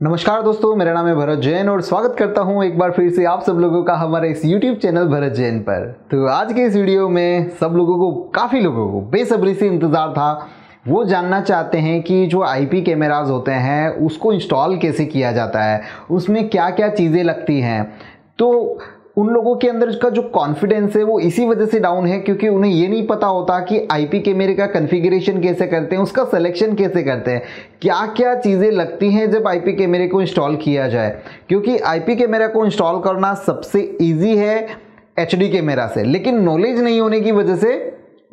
नमस्कार दोस्तों, मेरा नाम है भरत जैन और स्वागत करता हूँ एक बार फिर से आप सब लोगों का हमारे इस YouTube चैनल भरत जैन पर। तो आज के इस वीडियो में सब लोगों को, काफ़ी लोगों को बेसब्री से इंतज़ार था। वो जानना चाहते हैं कि जो आई पी कैमराज होते हैं, उसको इंस्टॉल कैसे किया जाता है, उसमें क्या क्या चीज़ें लगती हैं। तो उन लोगों के अंदर का जो कॉन्फिडेंस है वो इसी वजह से डाउन है क्योंकि उन्हें ये नहीं पता होता कि आईपी कैमरे का कन्फिग्रेशन कैसे करते हैं, उसका सिलेक्शन कैसे करते हैं। क्या क्या चीज़ें लगती हैं जब आईपी कैमरे को इंस्टॉल किया जाए? क्योंकि आईपी कैमरा को इंस्टॉल करना सबसे ईजी है एच कैमरा से। लेकिन नॉलेज नहीं होने की वजह से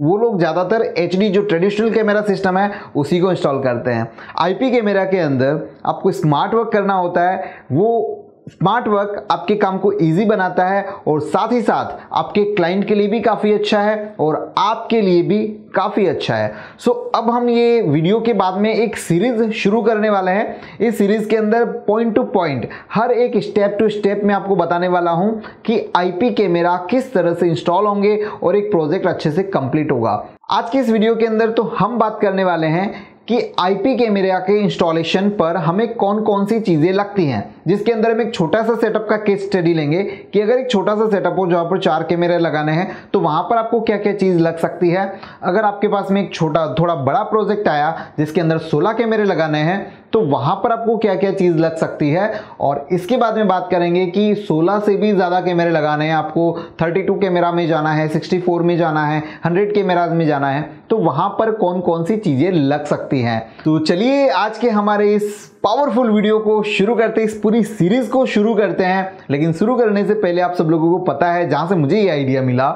वो लोग ज़्यादातर एचडी जो ट्रेडिशनल कैमरा सिस्टम है, उसी को इंस्टॉल करते हैं। आईपी कैमरा के अंदर आपको स्मार्ट वर्क करना होता है, वो स्मार्ट वर्क आपके काम को इजी बनाता है और साथ ही साथ आपके क्लाइंट के लिए भी काफ़ी अच्छा है और आपके लिए भी काफ़ी अच्छा है। सो so, अब हम ये वीडियो के बाद में एक सीरीज़ शुरू करने वाले हैं। इस सीरीज़ के अंदर पॉइंट टू पॉइंट हर एक स्टेप टू स्टेप में आपको बताने वाला हूँ कि आईपी कैमरा किस तरह से इंस्टॉल होंगे और एक प्रोजेक्ट अच्छे से कंप्लीट होगा। आज के इस वीडियो के अंदर तो हम बात करने वाले हैं कि आईपी कैमरा के इंस्टॉलेशन पर हमें कौन कौन सी चीज़ें लगती हैं। जिसके अंदर हम एक छोटा सा सेटअप का केस स्टडी लेंगे कि अगर एक छोटा सा सेटअप हो जहाँ पर चार कैमरे लगाने हैं तो वहाँ पर आपको क्या क्या चीज़ लग सकती है। अगर आपके पास में एक छोटा, थोड़ा बड़ा प्रोजेक्ट आया जिसके अंदर सोलह कैमरे लगाने हैं तो वहाँ पर आपको क्या क्या चीज़ लग सकती है। और इसके बाद में बात करेंगे कि 16 से भी ज़्यादा कैमरे लगाने हैं, आपको 32 कैमरा में जाना है 64 में जाना है 100 कैमराज में जाना है तो वहाँ पर कौन कौन सी चीज़ें लग सकती हैं। तो चलिए आज के हमारे इस पावरफुल वीडियो को शुरू करते इस पूरी सीरीज़ को शुरू करते हैं लेकिन शुरू करने से पहले आप सब लोगों को पता है जहाँ से मुझे ये आइडिया मिला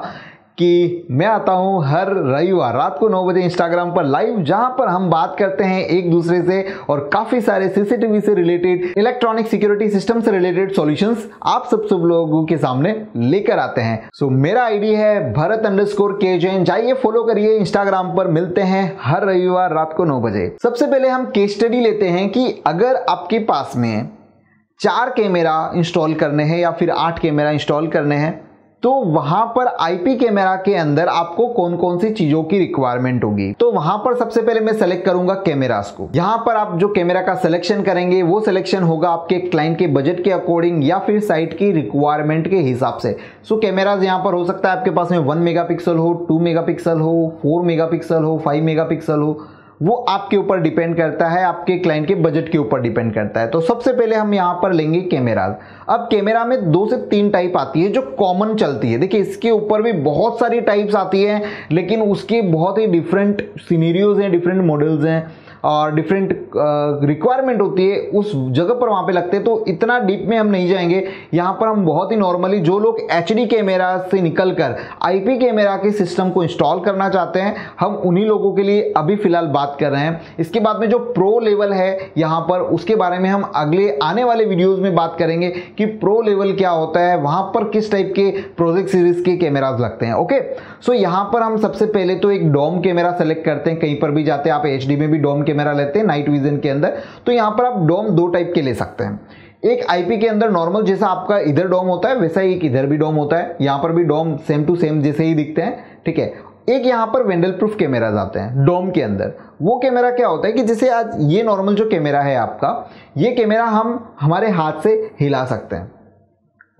कि मैं आता हूँ हर रविवार रात को 9 बजे इंस्टाग्राम पर लाइव जहाँ पर हम बात करते हैं एक दूसरे से और काफ़ी सारे सीसीटीवी से रिलेटेड इलेक्ट्रॉनिक सिक्योरिटी सिस्टम से रिलेटेड सॉल्यूशंस आप सब सब लोगों के सामने लेकर आते हैं। सो so, मेरा आईडी है भरत अंडर स्कोर के जैन जाइए फॉलो करिए इंस्टाग्राम पर मिलते हैं हर रविवार रात को नौ बजे। सबसे पहले हम केस स्टडी लेते हैं कि अगर आपके पास में चार कैमरा इंस्टॉल करने हैं या फिर आठ कैमरा इंस्टॉल करने हैं तो वहाँ पर आईपी कैमरा के अंदर आपको कौन कौन सी चीज़ों की रिक्वायरमेंट होगी? तो वहाँ पर सबसे पहले मैं सेलेक्ट करूँगा कैमरास को। यहाँ पर आप जो कैमरा का सिलेक्शन करेंगे, वो सिलेक्शन होगा आपके क्लाइंट के बजट के अकॉर्डिंग या फिर साइट की रिक्वायरमेंट के हिसाब से। सो कैमराज यहाँ पर हो सकता है आपके पास में वन मेगा हो टू मेगा हो फोर मेगा हो फाइव मेगा हो। वो आपके ऊपर डिपेंड करता है, आपके क्लाइंट के बजट के ऊपर डिपेंड करता है। तो सबसे पहले हम यहाँ पर लेंगे कैमराज अब कैमरा में दो से तीन टाइप आती है जो कॉमन चलती है। देखिए, इसके ऊपर भी बहुत सारी टाइप्स आती है, लेकिन उसके बहुत ही डिफरेंट सीनीरियोज हैं डिफरेंट मॉडल्स हैं। डिफरेंट रिक्वायरमेंट होती है, उस जगह पर वहाँ पे लगते हैं तो इतना डीप में हम नहीं जाएँगे। यहाँ पर हम बहुत ही नॉर्मली जो लोग एच डी कैमरा से निकल कर आई पी कैमरा के सिस्टम को इंस्टॉल करना चाहते हैं, हम उन्हीं लोगों के लिए अभी फ़िलहाल बात कर रहे हैं। इसके बाद में जो प्रो लेवल है यहाँ पर, उसके बारे में हम अगले आने वाले वीडियोज़ में बात करेंगे कि प्रो लेवल क्या होता है, वहाँ पर किस टाइप के प्रोजेक्ट सीरीज़ के कैमराज लगते हैं ओके सो यहाँ पर हम सबसे पहले तो एक डोम कैमरा सेलेक्ट करते हैं, कहीं पर भी जाते हैं, आप एचडी में भी डोम कैमरा लेते हैं नाइट विजन के अंदर। तो यहाँ पर आप डोम दो टाइप के ले सकते हैं। एक आईपी के अंदर नॉर्मल जैसा आपका इधर डोम होता है, वैसा ही एक इधर भी डोम होता है। यहाँ पर भी डोम सेम टू सेम जैसे ही दिखते हैं, ठीक है? एक यहाँ पर वेंडल प्रूफ कैमराज आते हैं डोम के अंदर। वो कैमरा क्या होता है कि जैसे आज ये नॉर्मल जो कैमरा है आपका, ये कैमरा हम हमारे हाथ से हिला सकते हैं।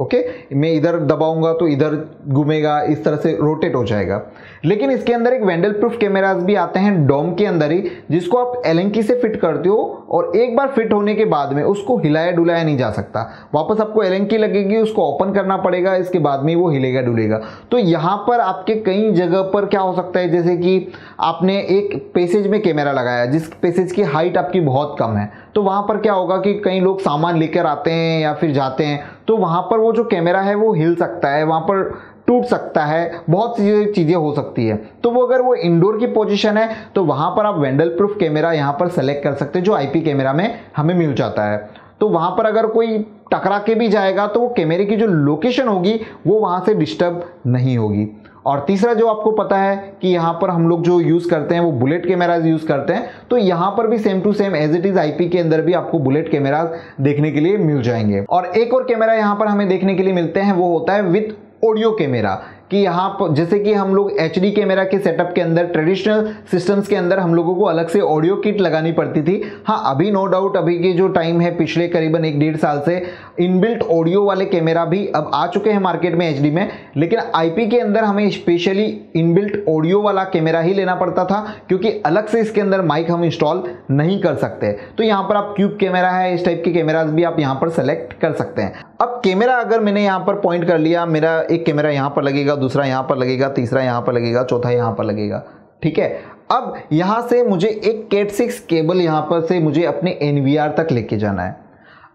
ओके? मैं इधर दबाऊँगा तो इधर घूमेगा, इस तरह से रोटेट हो जाएगा। लेकिन इसके अंदर एक वेंडल प्रूफ कैमराज भी आते हैं डोम के अंदर ही, जिसको आप एलेंकी से फिट करते हो और एक बार फिट होने के बाद में उसको हिलाया डुलाया नहीं जा सकता। वापस आपको एलेंकी लगेगी, उसको ओपन करना पड़ेगा, इसके बाद में वो हिलेगा डुलेगा। तो यहाँ पर आपके कई जगह पर क्या हो सकता है, जैसे कि आपने एक पैसेज में कैमरा लगाया, जिस पैसेज की हाइट आपकी बहुत कम है। तो वहाँ पर क्या होगा कि कई लोग सामान लेकर आते हैं या फिर जाते हैं तो वहाँ पर वो जो कैमरा है वो हिल सकता है, वहाँ पर टूट सकता है, बहुत सी चीज़ें हो सकती है। तो वो अगर वो इंडोर की पोजीशन है तो वहाँ पर आप वेंडल प्रूफ कैमरा यहाँ पर सेलेक्ट कर सकते हैं, जो आईपी कैमरा में हमें मिल जाता है। तो वहाँ पर अगर कोई टकरा के भी जाएगा तो वो कैमरे की जो लोकेशन होगी, वो वहाँ से डिस्टर्ब नहीं होगी। और तीसरा जो आपको पता है कि यहाँ पर हम लोग जो यूज़ करते हैं, वो बुलेट कैमराज यूज़ करते हैं तो यहाँ पर भी same to same as it is IP के अंदर भी आपको बुलेट कैमराज देखने के लिए मिल जाएँगे। और एक और कैमरा यहाँ पर हमें देखने के लिए मिलते हैं, वो होता है विथ ऑडियो कैमरा कि यहाँ पर जैसे कि हम लोग एच डी कैमरा के सेटअप के अंदर ट्रेडिशनल सिस्टम्स के अंदर हम लोगों को अलग से ऑडियो किट लगानी पड़ती थी। हाँ अभी नो डाउट अभी के जो टाइम है पिछले करीबन एक डेढ़ साल से इनबिल्ट ऑडियो वाले कैमरा भी अब आ चुके हैं मार्केट में एचडी में। लेकिन आईपी के अंदर हमें स्पेशली इनबिल्ट ऑडियो वाला कैमरा ही लेना पड़ता था, क्योंकि अलग से इसके अंदर माइक हम इंस्टॉल नहीं कर सकते। तो यहाँ पर आप क्यूब कैमरा है, इस टाइप के कैमराज भी आप यहाँ पर सेलेक्ट कर सकते हैं। अब कैमरा अगर मैंने यहाँ पर पॉइंट कर लिया, मेरा एक कैमरा यहाँ पर लगेगा, दूसरा यहाँ पर लगेगा, तीसरा यहाँ पर लगेगा, चौथा यहाँ पर लगेगा, ठीक है? अब यहाँ से मुझे एक कैट सिक्स केबल यहाँ पर से मुझे अपने एनवीआर तक लेके जाना है।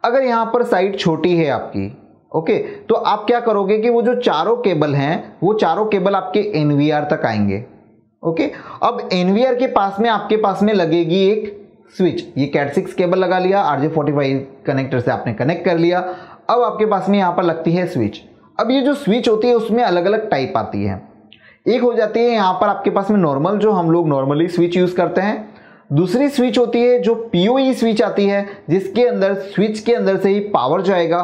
अगर यहाँ पर साइड छोटी है आपकी ओके तो आप क्या करोगे कि वो जो चारों केबल हैं, वो चारों केबल आपके एनवीआर तक आएँगे ओके अब एनवीआर के पास में, आपके पास में लगेगी एक स्विच ये कैट सिक्स केबल लगा लिया R J forty five connector से आपने कनेक्ट कर लिया। अब आपके पास में यहाँ पर लगती है स्विच अब ये जो स्विच होती है, उसमें अलग अलग टाइप आती है। एक हो जाती है यहाँ पर आपके पास में नॉर्मल जो हम लोग नॉर्मली स्विच यूज़ करते हैं। दूसरी स्विच होती है, जो पीओई स्विच आती है, जिसके अंदर स्विच के अंदर से ही पावर जाएगा।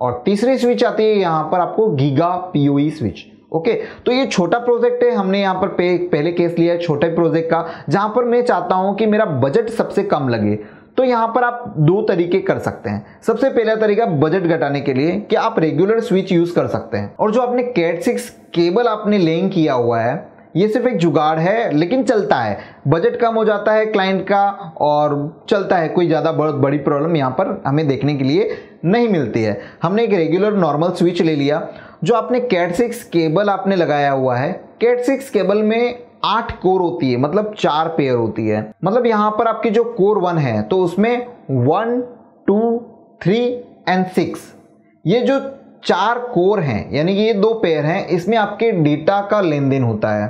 और तीसरी स्विच आती है यहाँ पर आपको गीगा पीओई स्विच ओके? तो ये छोटा प्रोजेक्ट है, हमने यहाँ पर पहले केस लिया है छोटे प्रोजेक्ट का, जहाँ पर मैं चाहता हूँ कि मेरा बजट सबसे कम लगे। तो यहाँ पर आप दो तरीके कर सकते हैं। सबसे पहला तरीका बजट घटाने के लिए कि आप रेगुलर स्विच यूज़ कर सकते हैं। और जो आपने कैट सिक्स केबल आपने लेंग किया हुआ है, ये सिर्फ़ एक जुगाड़ है, लेकिन चलता है। बजट कम हो जाता है क्लाइंट का और चलता है। कोई ज़्यादा बहुत बड़ी प्रॉब्लम यहाँ पर हमें देखने के लिए नहीं मिलती है। हमने एक रेगुलर नॉर्मल स्विच ले लिया, जो आपने कैट सिक्स केबल आपने लगाया हुआ है। कैट सिक्स केबल में आठ कोर होती है मतलब चार पेयर होती है। मतलब यहाँ पर आपकी जो कोर वन है तो उसमें one, two, three and six ये जो चार कोर हैं, यानी कि ये दो पेयर हैं, इसमें आपके डेटा का लेन देन होता है।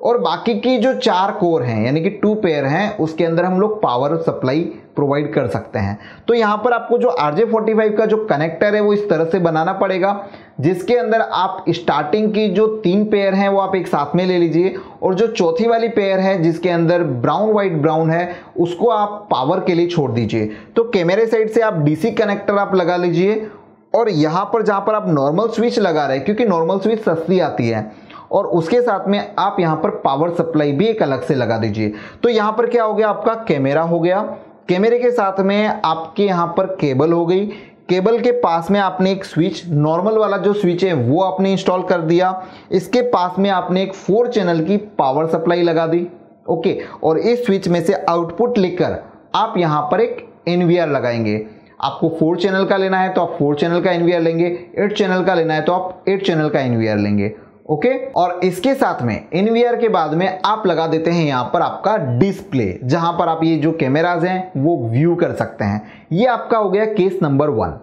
और बाकी की जो चार कोर हैं, यानी कि टू पेयर हैं, उसके अंदर हम लोग पावर सप्लाई प्रोवाइड कर सकते हैं। तो यहाँ पर आपको जो आर जे का जो कनेक्टर है, वो इस तरह से बनाना पड़ेगा, जिसके अंदर आप स्टार्टिंग की जो तीन पेयर हैं, वो आप एक साथ में ले लीजिए, और जो चौथी वाली पेयर है, जिसके अंदर ब्राउन व्हाइट ब्राउन है, उसको आप पावर के लिए छोड़ दीजिए। तो कैमरे साइड से आप डीसी कनेक्टर आप लगा लीजिए, और यहाँ पर जहाँ पर आप नॉर्मल स्विच लगा रहे हैं, क्योंकि नॉर्मल स्विच सस्ती आती है और उसके साथ में आप यहाँ पर पावर सप्लाई भी एक अलग से लगा दीजिए। तो यहाँ पर क्या हो गया? आपका कैमरा हो गया। कैमरे के साथ में आपके यहाँ पर केबल हो गई। केबल के पास में आपने एक स्विच नॉर्मल वाला जो स्विच है, वो आपने इंस्टॉल कर दिया। इसके पास में आपने एक फोर चैनल की पावर सप्लाई लगा दी। ओके और इस स्विच में से आउटपुट लेकर आप यहाँ पर एक एनवीआर लगाएँगे। आपको फोर चैनल का लेना है तो आप फोर चैनल का एनवीआर लेंगे। एट चैनल का लेना है तो आप एट चैनल का एनवीआर लेंगे। ओके? और इसके साथ में इनवियर के बाद में आप लगा देते हैं यहाँ पर आपका डिस्प्ले जहाँ पर आप ये जो कैमराज हैं, वो व्यू कर सकते हैं। ये आपका हो गया case number one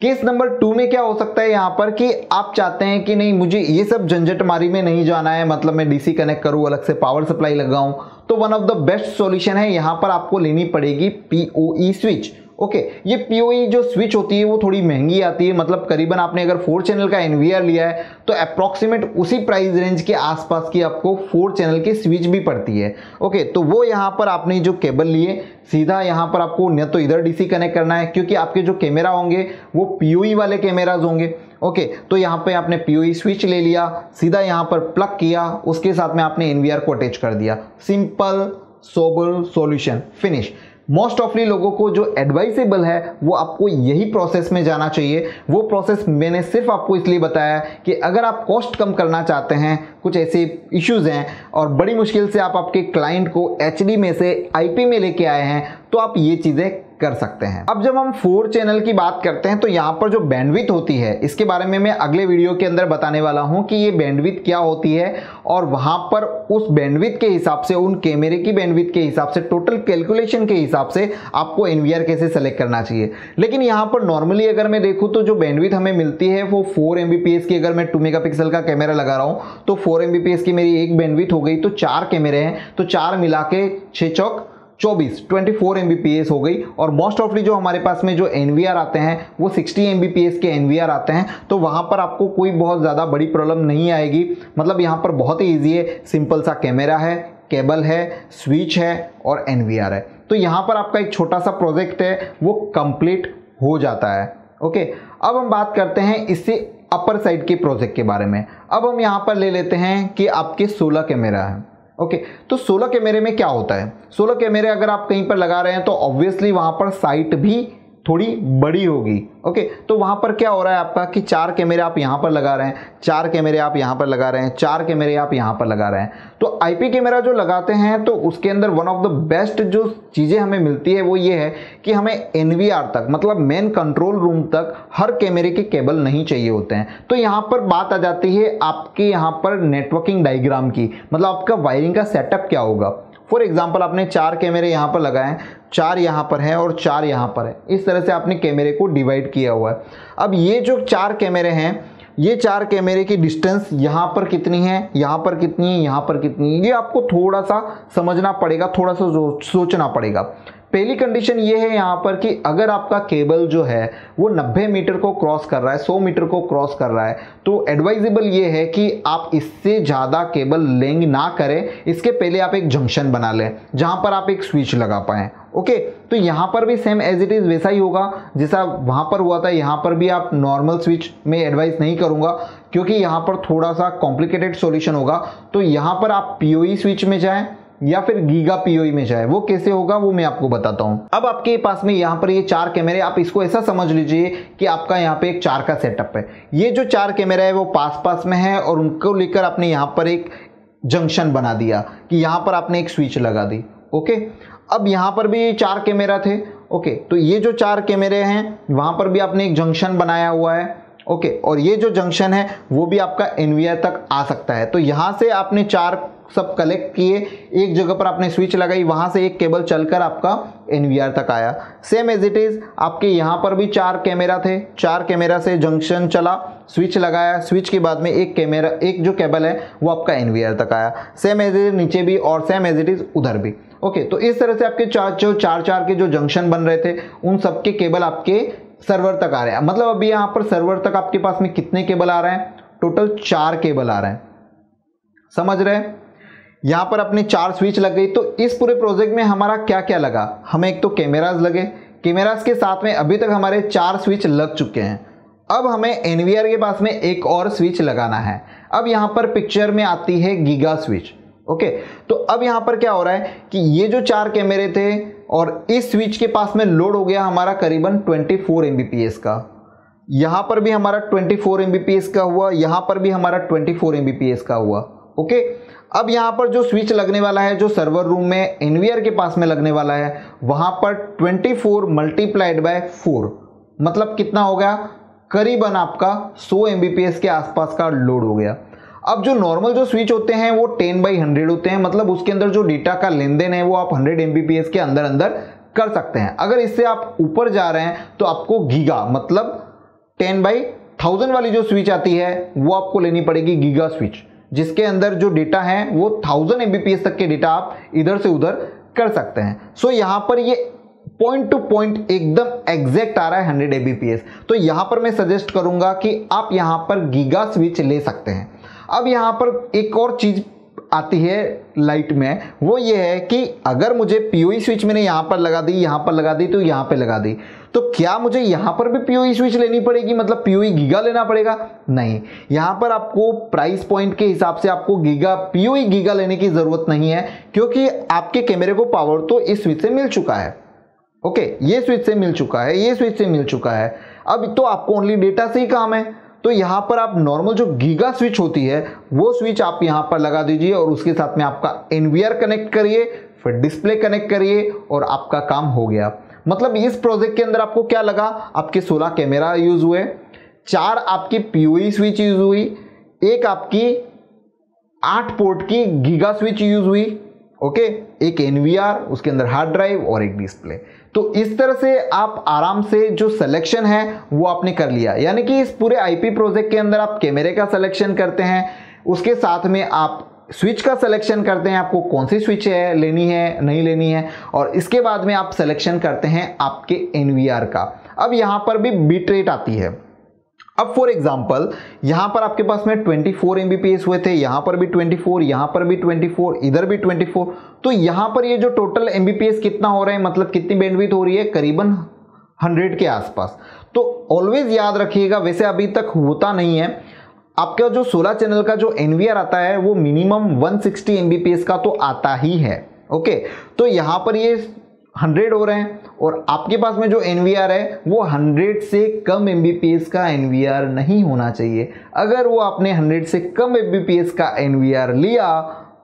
case number two में क्या हो सकता है यहाँ पर कि आप चाहते हैं कि नहीं, मुझे ये सब झंझट मारी में नहीं जाना है मतलब मैं डीसी कनेक्ट करूँ, अलग से पावर सप्लाई लगाऊँ तो one of the best solution है, यहाँ पर आपको लेनी पड़ेगी पीओई स्विच ओके ये पीओई जो स्विच होती है, वो थोड़ी महँगी आती है। मतलब करीबन आपने अगर फोर चैनल का एनवीआर लिया है तो अप्रॉक्सीमेट उसी प्राइस रेंज के आसपास की आपको फोर चैनल की स्विच भी पड़ती है। ओके तो वो यहाँ पर आपने जो केबल लिए, सीधा यहाँ पर आपको न तो इधर डीसी कनेक्ट करना है, क्योंकि आपके जो कैमरा होंगे, वो पीओई वाले कैमराज होंगे। ओके तो यहाँ पे आपने पीओई स्विच ले लिया, सीधा यहाँ पर प्लग किया, उसके साथ में आपने एनवीआर को अटैच कर दिया। Simple sober solution finish most ऑफली लोगों को जो एडवाइजेबल है, वो आपको यही प्रोसेस में जाना चाहिए। वो प्रोसेस मैंने सिर्फ़ आपको इसलिए बताया कि अगर आप कॉस्ट कम करना चाहते हैं, कुछ ऐसे इश्यूज़ हैं और बड़ी मुश्किल से आप आपके क्लाइंट को एचडी में से आईपी में लेके आए हैं तो आप ये चीज़ें कर सकते हैं। अब जब हम फोर चैनल की बात करते हैं तो यहाँ पर जो बैंडविथ होती है, इसके बारे में मैं अगले वीडियो के अंदर बताने वाला हूँ कि ये बैंडविथ क्या होती है और वहाँ पर उस बैंडविथ के हिसाब से, उन कैमरे की बैंडविथ के हिसाब से टोटल कैलकुलेशन के हिसाब से आपको एनवीआर कैसे सेलेक्ट करना चाहिए। लेकिन यहाँ पर नॉर्मली अगर मैं देखूँ तो जो बैंडविथ हमें मिलती है, वो फोर एम की अगर मैं टू मेगा का कैमरा लगा रहा हूँ तो फोर एम की मेरी एक बैंडविथ हो गई तो चार कैमरे हैं तो चार मिला के छः चौक 24 24 फोर हो गई और मोस्ट ऑफली जो हमारे पास में जो एनवीआर आते हैं, वो 60 एम के एनवीआर आते हैं तो वहाँ पर आपको कोई बहुत ज़्यादा बड़ी प्रॉब्लम नहीं आएगी। मतलब यहाँ पर बहुत ही ईजी है सिंपल सा कैमरा है केबल है स्विच है और एनवीआर है। तो यहाँ पर आपका एक छोटा सा प्रोजेक्ट है, वो कंप्लीट हो जाता है। ओके अब हम बात करते हैं इससे अपर साइड के प्रोजेक्ट के बारे में। अब हम यहाँ पर ले लेते हैं कि आपके 16 कैमरा है। ओके तो 16 कैमरे में क्या होता है? 16 कैमरे अगर आप कहीं पर लगा रहे हैं तो ऑब्वियसली वहाँ पर साइट भी थोड़ी बड़ी होगी ओके तो वहाँ पर क्या हो रहा है आपका कि चार कैमरे आप यहाँ पर लगा रहे हैं, चार कैमरे आप यहाँ पर लगा रहे हैं, चार कैमरे आप यहाँ पर लगा रहे हैं। तो आईपी कैमरा जो लगाते हैं तो उसके अंदर वन ऑफ़ द बेस्ट जो चीज़ें हमें मिलती है, वो ये है कि हमें एनवीआर तक मतलब मेन कंट्रोल रूम तक हर कैमरे के केबल नहीं चाहिए होते हैं। तो यहाँ पर बात आ जाती है आपके यहाँ पर नेटवर्किंग डाइग्राम की मतलब आपका वायरिंग का सेटअप क्या होगा। फॉर एग्ज़ाम्पल आपने चार कैमरे यहाँ पर लगाए चार यहाँ पर है और चार यहाँ पर है। इस तरह से आपने कैमरे को डिवाइड किया हुआ है। अब ये जो चार कैमरे हैं, ये चार कैमरे की डिस्टेंस यहाँ पर कितनी है, यहाँ पर कितनी है, यहाँ पर कितनी है, ये आपको थोड़ा सा समझना पड़ेगा, थोड़ा सा सोचना पड़ेगा। पहली कंडीशन ये है यहाँ पर कि अगर आपका केबल जो है, वो 90 मीटर को क्रॉस कर रहा है 100 मीटर को क्रॉस कर रहा है तो एडवाइजेबल ये है कि आप इससे ज़्यादा केबल लेंग ना करें। इसके पहले आप एक जंक्शन बना लें, जहाँ पर आप एक स्विच लगा पाएँ ओके तो यहाँ पर भी सेम एज इट इज़ वैसा ही होगा। जैसा वहाँ पर हुआ था, यहाँ पर भी आप नॉर्मल स्विच में एडवाइस नहीं करूँगा, क्योंकि यहाँ पर थोड़ा सा कॉम्प्लिकेटेड सॉल्यूशन होगा। तो यहाँ पर आप पी स्विच में जाएँ या फिर गीगा पीओई में जाए। वो कैसे होगा, वो मैं आपको बताता हूँ। अब आपके पास में यहाँ पर ये चार कैमरे, आप इसको ऐसा समझ लीजिए कि आपका यहाँ पे एक चार का सेटअप है। ये जो चार कैमरा है, वो पास पास में है और उनको लेकर आपने यहाँ पर एक जंक्शन बना दिया कि यहाँ पर आपने एक स्विच लगा दी। ओके? अब यहाँ पर भी चार कैमरा थे। ओके? तो ये जो चार कैमरे हैं, वहाँ पर भी आपने एक जंक्शन बनाया हुआ है। ओके? और ये जो जंक्शन है, वो भी आपका एनवीआर तक आ सकता है। तो यहाँ से आपने चार सब कलेक्ट किए, एक जगह पर आपने स्विच लगाई, वहाँ से एक केबल चलकर आपका एनवीआर तक आया। सेम एज इट इज़ आपके यहाँ पर भी चार कैमरा थे। चार कैमरा से जंक्शन चला स्विच लगाया स्विच के बाद में एक कैमरा एक जो केबल है, वो आपका एनवीआर तक आया। सेम एज इट नीचे भी और सेम एज इट इज़ उधर भी। ओके तो इस तरह से आपके चार, जो चार चार के जो जंक्शन बन रहे थे, उन सबके केबल आपके सर्वर तक आ रहे हैं। मतलब अभी यहाँ पर सर्वर तक आपके पास में कितने केबल आ रहे हैं? टोटल चार केबल आ रहे हैं। समझ रहे हैं? यहाँ पर अपनी चार स्विच लग गई तो इस पूरे प्रोजेक्ट में हमारा क्या क्या लगा? हमें एक तो कैमराज लगे। कैमराज के साथ में अभी तक हमारे चार स्विच लग चुके हैं। अब हमें एनवीआर के पास में एक और स्विच लगाना है। अब यहाँ पर पिक्चर में आती है गीगा स्विच ओके तो अब यहाँ पर क्या हो रहा है कि ये जो चार कैमरे थे और इस स्विच के पास में लोड हो गया हमारा करीबन 24 फोर का। यहाँ पर भी हमारा 24 फोर का हुआ, यहाँ पर भी हमारा 24 फोर का हुआ ओके अब यहाँ पर जो स्विच लगने वाला है, जो सर्वर रूम में एनवीआर के पास में लगने वाला है, वहाँ पर 24 फोर मल्टीप्लाइड बाय फोर मतलब कितना हो गया? करीबन आपका 100 एमबीपीएस के आसपास का लोड हो गया. अब जो नॉर्मल जो स्विच होते हैं, वो 10 बाई हंड्रेड होते हैं. मतलब उसके अंदर जो डेटा का लेन देन है, वो आप 100 एम के अंदर अंदर कर सकते हैं. अगर इससे आप ऊपर जा रहे हैं तो आपको गीगा मतलब 10 बाई थाउज़ेंड वाली जो स्विच आती है, वो आपको लेनी पड़ेगी गीगा स्विच जिसके अंदर जो डेटा है वो थाउज़ेंड एमबीपीएस तक के डेटा आप इधर से उधर कर सकते हैं। सो so, यहाँ पर ये पॉइंट टू पॉइंट एकदम एग्जैक्ट आ रहा है हंड्रेड एबीपीएस तो यहाँ पर मैं सजेस्ट करूँगा कि आप यहाँ पर गीगा स्विच ले सकते हैं। अब यहाँ पर एक और चीज़ आती है लाइट में, वो ये है कि अगर मुझे पीओई स्विच मैंने यहाँ पर लगा दी, यहाँ पर लगा दी तो यहाँ पर लगा दी। तो क्या मुझे यहाँ पर भी पीओई स्विच लेनी पड़ेगी? मतलब पीओई गीगा लेना पड़ेगा? नहीं। यहाँ पर आपको प्राइस पॉइंट के हिसाब से आपको गीगा पीओई गीगा लेने की ज़रूरत नहीं है, क्योंकि आपके कैमरे को पावर तो इस स्विच से मिल चुका है। ओके ये स्विच से मिल चुका है, ये स्विच से मिल चुका है। अब तो आपको ओनली डेटा से ही काम है। तो यहाँ पर आप नॉर्मल जो गीगा स्विच होती है, वो स्विच आप यहाँ पर लगा दीजिए और उसके साथ में आपका एनवीआर कनेक्ट करिए, फिर डिस्प्ले कनेक्ट करिए और आपका काम हो गया। मतलब इस प्रोजेक्ट के अंदर आपको क्या लगा? आपके 16 कैमरा यूज़ हुए, चार आपकी पीओई स्विच यूज़ हुई, एक आपकी आठ पोर्ट की गीगा स्विच यूज़ हुई ओके एक एनवीआर उसके अंदर हार्ड ड्राइव और एक डिस्प्ले तो इस तरह से आप आराम से जो सिलेक्शन है, वो आपने कर लिया। यानी कि इस पूरे आईपी प्रोजेक्ट के अंदर आप कैमरे का सिलेक्शन करते हैं, उसके साथ में आप स्विच का सिलेक्शन करते हैं, आपको कौन सी स्विच है, लेनी है, नहीं लेनी है, और इसके बाद में आप सिलेक्शन करते हैं आपके एनवीआर का। अब यहाँ पर भी बीट रेट आती है। अब फॉर एग्ज़ाम्पल यहाँ पर आपके पास में 24 फोर हुए थे, यहाँ पर भी 24 यहाँ पर भी 24 इधर भी 24 तो यहाँ पर ये जो टोटल एमबीपीएस कितना हो रहा है मतलब कितनी बैंडविथ हो रही है? करीबन हंड्रेड के आसपास। तो ऑलवेज याद रखिएगा, वैसे अभी तक होता नहीं है। आपका जो 16 चैनल का जो एनवीआर आता है, वो मिनिमम 160 सिक्सटी का तो आता ही है ओके तो यहाँ पर ये 100 हो रहे हैं और आपके पास में जो एनवीआर है, वो 100 से कम एमबीपीएस का एनवीआर नहीं होना चाहिए। अगर वो आपने 100 से कम एमबीपीएस का एनवीआर लिया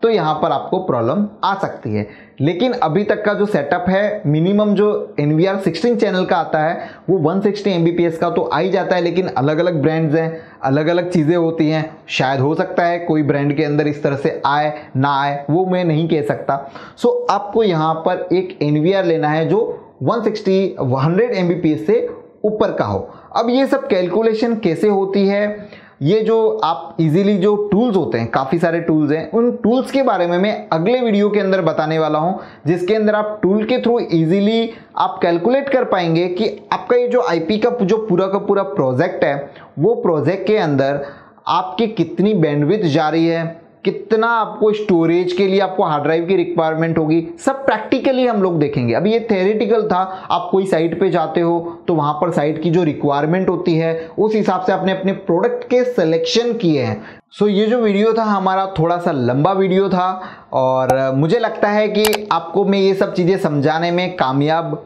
तो यहाँ पर आपको प्रॉब्लम आ सकती है। लेकिन अभी तक का जो सेटअप है मिनिमम जो N V R sixteen channel का आता है, वो 160 sixty M B P S का तो आ ही जाता है, लेकिन अलग अलग ब्रांड्स हैं अलग अलग चीज़ें होती हैं। शायद हो सकता है कोई ब्रांड के अंदर इस तरह से आए, ना आए, वो मैं नहीं कह सकता। सो आपको यहाँ पर एक एन वी आर लेना है जो one sixty hundred M B P S से ऊपर का हो। अब ये सब कैलकुलेशन कैसे होती है? ये जो आप इजीली जो टूल्स होते हैं, काफ़ी सारे टूल्स हैं, उन टूल्स के बारे में मैं अगले वीडियो के अंदर बताने वाला हूँ, जिसके अंदर आप टूल के थ्रू इजीली आप कैलकुलेट कर पाएँगे कि आपका ये जो आईपी का जो पूरा का पूरा प्रोजेक्ट है, वो प्रोजेक्ट के अंदर आपकी कितनी बैंडविथ जा रही है कितना आपको स्टोरेज के लिए आपको हार्ड ड्राइव की रिक्वायरमेंट होगी सब प्रैक्टिकली हम लोग देखेंगे। अभी ये थेरेटिकल था आप कोई साइट पे जाते हो तो वहाँ पर साइट की जो रिक्वायरमेंट होती है उस हिसाब से आपने अपने प्रोडक्ट के सिलेक्शन किए हैं। सो so, ये जो वीडियो था हमारा थोड़ा सा लंबा वीडियो था और मुझे लगता है कि आपको मैं ये सब चीज़ें समझाने में कामयाब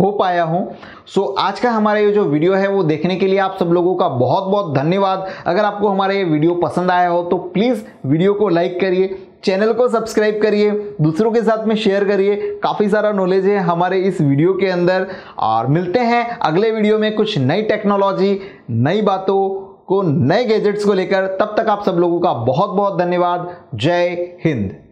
हो पाया हूँ। सो so, आज का हमारा ये जो वीडियो है वो देखने के लिए आप सब लोगों का बहुत बहुत धन्यवाद। अगर आपको हमारा ये वीडियो पसंद आया हो तो प्लीज़ वीडियो को लाइक करिए चैनल को सब्सक्राइब करिए दूसरों के साथ में शेयर करिए। काफ़ी सारा नॉलेज है हमारे इस वीडियो के अंदर। और मिलते हैं अगले वीडियो में कुछ नई टेक्नोलॉजी नई बातों को नए गैजेट्स को लेकर। तब तक आप सब लोगों का बहुत बहुत धन्यवाद। जय हिंद।